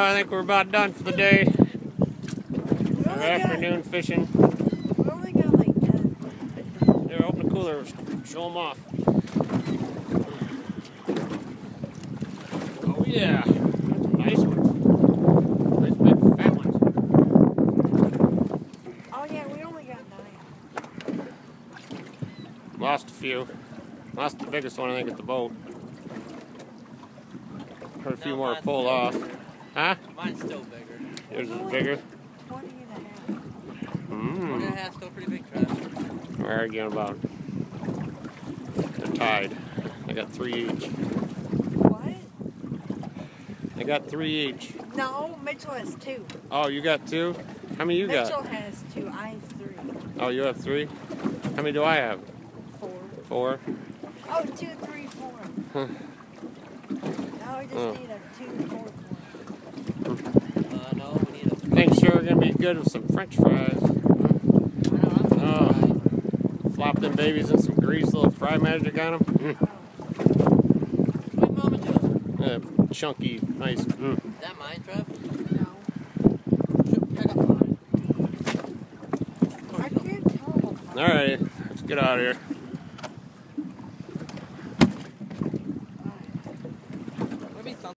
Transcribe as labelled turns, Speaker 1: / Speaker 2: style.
Speaker 1: I think we're about done for the day. Our
Speaker 2: only got,
Speaker 1: afternoon fishing.
Speaker 2: we only got like 10.
Speaker 1: Here, open the cooler. Show them off. Oh yeah, nice one. Nice big fat one.
Speaker 2: Oh yeah, we only got 9.
Speaker 1: Lost a few. Lost the biggest one I think at the boat. Heard a few
Speaker 3: No,
Speaker 1: more pull
Speaker 3: still
Speaker 1: off. Huh?
Speaker 3: Mine's still bigger.
Speaker 1: Yours is bigger.
Speaker 2: 20 and a half.
Speaker 3: One and a half still pretty big, Travis.
Speaker 1: We're arguing about. They're tied. I got three each.
Speaker 2: What?
Speaker 1: I got three each.
Speaker 2: No, Mitchell has 2.
Speaker 1: Oh, you got two? How many you
Speaker 2: Mitchell
Speaker 1: got?
Speaker 2: Mitchell has 2. I have 3.
Speaker 1: Oh, you have three? How many do I have?
Speaker 2: 4.
Speaker 1: Four?
Speaker 2: Oh, two, three, four.
Speaker 1: Huh.
Speaker 2: Now we just
Speaker 1: Oh.
Speaker 2: need a 2, 4, 4.
Speaker 3: Uh, no, we need a.
Speaker 1: Think sure we're gonna be good with some French fries. Oh. Flop them babies in some grease, little fry magic on them. Mm. Chunky, nice. Mm.
Speaker 3: Is that mine, Trev?
Speaker 1: All right, let's get out of here.